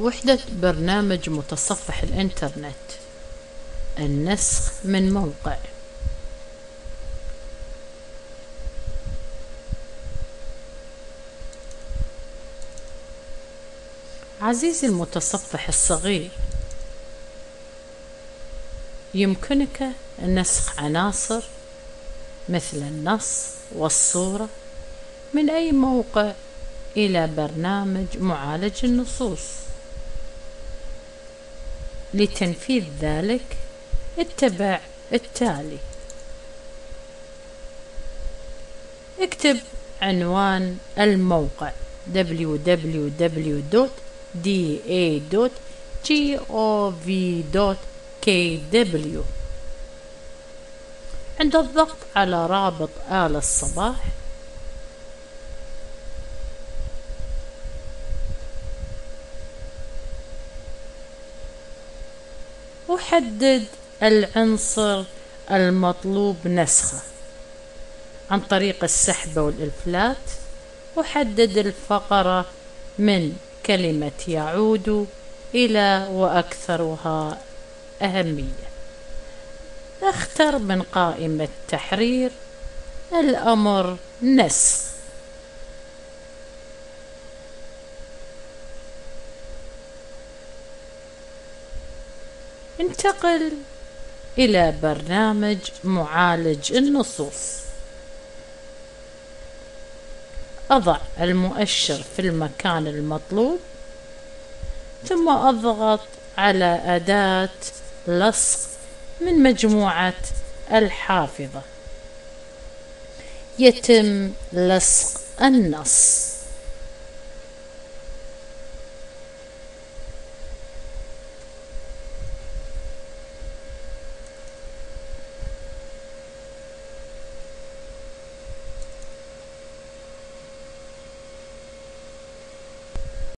وحدة برنامج متصفح الإنترنت. النسخ من موقع. عزيزي المتصفح الصغير يمكنك نسخ عناصر مثل النص والصورة من أي موقع إلى برنامج معالج النصوص. لتنفيذ ذلك اتبع التالي. اكتب عنوان الموقع www.da.gov.kw عند الضغط على رابط آل الصباح أحدد العنصر المطلوب نسخة. عن طريق السحب والإلفلات أحدد الفقرة من كلمة يعود إلى وأكثرها أهمية. اختر من قائمة تحرير الأمر نسخ. انتقل إلى برنامج معالج النصوص. أضع المؤشر في المكان المطلوب ثم أضغط على أداة لصق من مجموعة الحافظة. يتم لصق النص.